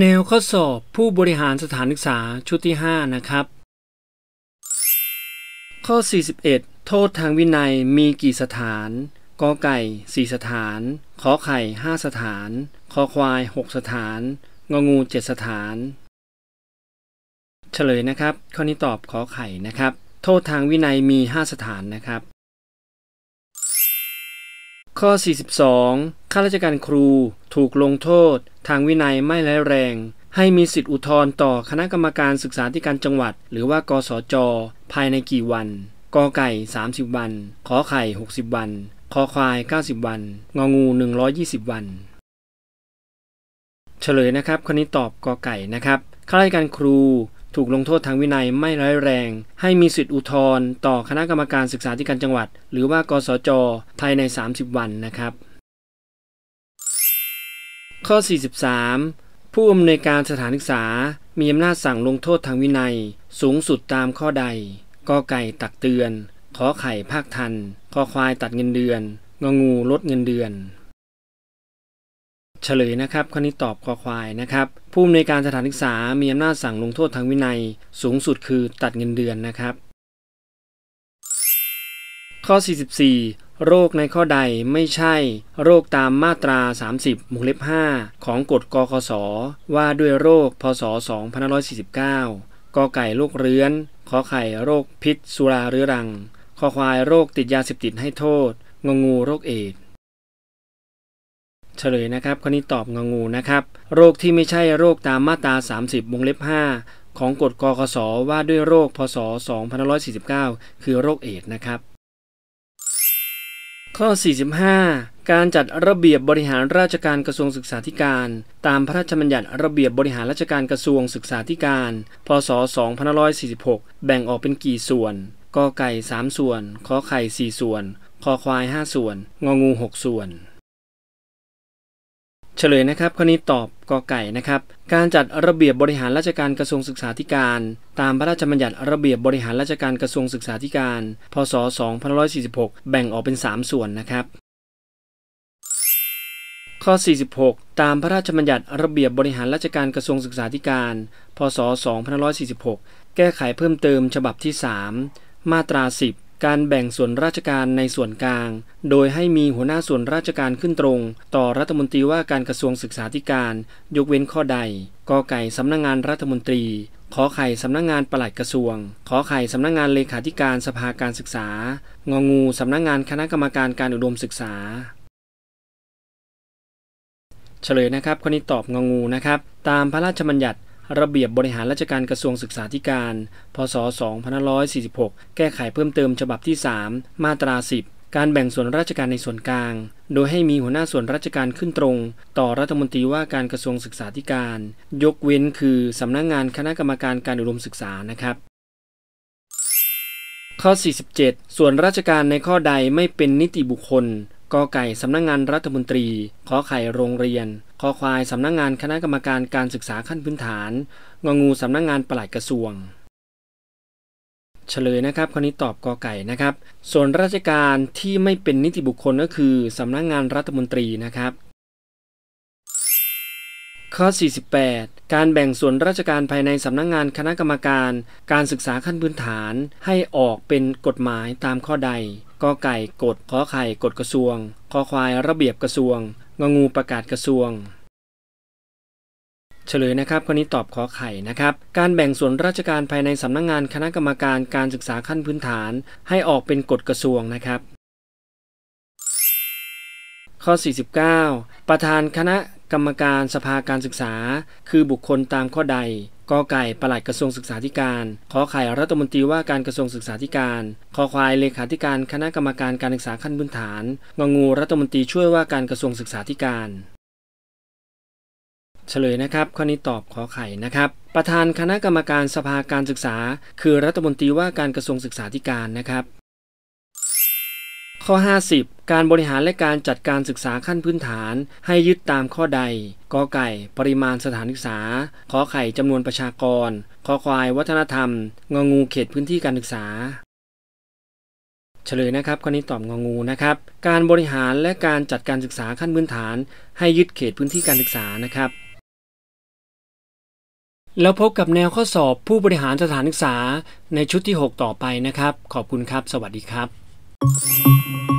แนวข้อสอบผู้บริหารสถานศึกษาชุดที่ 5 นะครับ ข้อ 41 โทษทางวินัยมีกี่สถานกอไก่ 4 สถาน ขอไข่ 5 สถาน คอควาย 6 สถาน งองู 7 สถาน เฉลยนะครับ ข้อนี้ตอบขอไข่นะครับ โทษทางวินัยมี 5 สถานนะครับ ข้อ 42 ข้าราชการครูถูกลงโทษ ทางวินัยไม่ร้ายแรง ให้มีสิทธิอุทธรณ์ต่อคณะกรรมการศึกษาธิการจังหวัด หรือว่ากสจ ภายในกี่วันกอไก่ 30 วัน ขอไข่ 60 วัน คอควาย 90 วัน งองู 120 วัน เฉลยนะครับข้อนี้ตอบกอไก่นะครับ ข้าราชการครู ถูกลงโทษทางวินัยไม่ร้ายแรง ให้มีสิทธิอุทธรณ์ต่อคณะกรรมการศึกษาธิการจังหวัด หรือว่ากสจ ภายใน 30 วันนะครับ ข้อ 43 ผู้อำนวยการสถานศึกษา มีอำนาจสั่งลงโทษทางวินัย สูงสุดตามข้อใดกอไก่ตักเตือนขอไข่ภาคทันคอควายตัดเงินเดือนงองูลดเงินเดือน เฉลยนะครับข้อนี้ตอบคอควายนะครับผู้อำนวยการสถานศึกษา มีอำนาจสั่งลงโทษทางวินัย สูงสุดคือตัดเงินเดือนนะครับ ข้อ 44 โรคในข้อใดไม่ใช่ โรคตามมาตรา 30มุงเล็บ 5 ของกฎกคส ว่าด้วยโรคพศ2549กไก่โรคเรื้อนขอไข่โรคพิษสุราเรื้อรัง คอควายโรคติดยาเสพติดให้โทษงงูโรคเอด เฉลยนะครับข้อนี้ตอบงงูนะครับ โรคที่ไม่ใช่โรคตามมาตรา 30 วงเล็บ 5 ของกฎกคสว่าด้วยโรคพศ2549 คือโรคเอดนะครับ ข้อ 45 การจัดระเบียบบริหารราชการกระทรวงศึกษาธิการ ตามพระราชบัญญัติระเบียบบริหารราชการกระทรวงศึกษาธิการ พศ2546 แบ่งออกเป็นกี่ส่วนกอไก่ 3 ส่วนขอไข่ 4 ส่วนคอควาย 5 ส่วน งองู 6 ส่วน เฉลยนะครับข้อนี้ตอบกอไก่นะครับ การจัดระเบียบบริหารราชการกระทรวงศึกษาธิการ ตามพระราชบัญญัติระเบียบบริหารราชการกระทรวงศึกษาธิการ พศ 2546 แบ่งออกเป็น 3 ส่วนนะครับ ข้อ 46 ตามพระราชบัญญัติระเบียบบริหารราชการกระทรวงศึกษาธิการ พศ 2546 แก้ไขเพิ่มเติมฉบับที่ 3 มาตรา 10 การแบ่งส่วนราชการในส่วนกลาง โดยให้มีหัวหน้าส่วนราชการขึ้นตรง ต่อรัฐมนตรีว่าการกระทรวงศึกษาธิการ ยกเว้นข้อใดกอไก่สำนักงงานรัฐมนตรี ขอไข่สำนักงงานปลัดกระทรวง ขอไข่สำนักงงานเลขาธิการสภาการศึกษา งองูสำนักงงานคณะกรรมการการอุดมศึกษา เฉลยนะครับข้อนี้ตอบงองูนะครับ ตามพระราชบัญญัติ ระเบียบบริหารราชการกระทรวงศึกษาธิการ พศ 2546 แก้ไขเพิ่มเติมฉบับที่ 3 มาตรา 10 การแบ่งส่วนราชการในส่วนกลาง โดยให้มีหัวหน้าส่วนราชการขึ้นตรง ต่อรัฐมนตรีว่าการกระทรวงศึกษาธิการ ยกเว้นคือสำนักงงานคณะกรรมการการอุดมศึกษานะครับข้อ 47 ส่วนราชการในข้อใดไม่เป็นนิติบุคคล กอไก่สำนักงงานรัฐมนตรีขอไข่โรงเรียนคอควายสำนักงงานคณะกรรมการการศึกษาขั้นพื้นฐาน งองูสำนักงงานปลัดกระทรวง เฉลยนะครับข้อนี้ตอบกอไก่นะครับ ส่วนราชการที่ไม่เป็นนิติบุคคลก็คือสำนักงงานรัฐมนตรีนะครับ ข้อ 48 การแบ่งส่วนราชการภายในสำนักงงานคณะกรรมการ การศึกษาขั้นพื้นฐานให้ออกเป็นกฎหมายตามข้อใดกอไก่กฎขอไข่กฎกระทรวงคอควายระเบียบกระทรวงงงูประกาศกระทรวง เฉลยนะครับข้อนี้ตอบขอไข่นะครับ การแบ่งส่วนราชการภายในสำนักงงานคณะกรรมการการศึกษาขั้นพื้นฐาน ให้ออกเป็นกฎกระทรวงนะครับข้อ 49 ประธานคณะ กรรมการสภาการศึกษา คือบุคคลตามข้อใดกอไก่ปลัดกระทรวงศึกษาธิการขอไข่รัฐมนตรีว่าการกระทรวงศึกษาธิการขอควายเลขาธิการคณะกรรมการการศึกษาขั้นพื้นฐานงองูรัฐมนตรีช่วยว่าการกระทรวงศึกษาธิการ เฉลยนะครับ ข้อนี้ตอบขอไข่นะครับ ประธานคณะกรรมการสภาการศึกษา คือรัฐมนตรีว่าการกระทรวงศึกษาธิการนะครับ ข้อ 50 การบริหารและการจัดการศึกษาขั้นพื้นฐาน ให้ยึดตามข้อใดกอไก่ ปริมาณสถานศึกษาขอไข่จำนวนประชากรขอควายวัฒนธรรม งองูเขตพื้นที่การศึกษา เฉลยนะครับข้อนี้ตอบงองูนะครับ การบริหารและการจัดการศึกษาขั้นพื้นฐาน ให้ยึดเขตพื้นที่การศึกษานะครับแล้วพบกับแนวข้อสอบผู้บริหารสถานศึกษาในชุดที่ 6 ต่อไปนะครับ ขอบคุณครับ สวัสดีครับ Música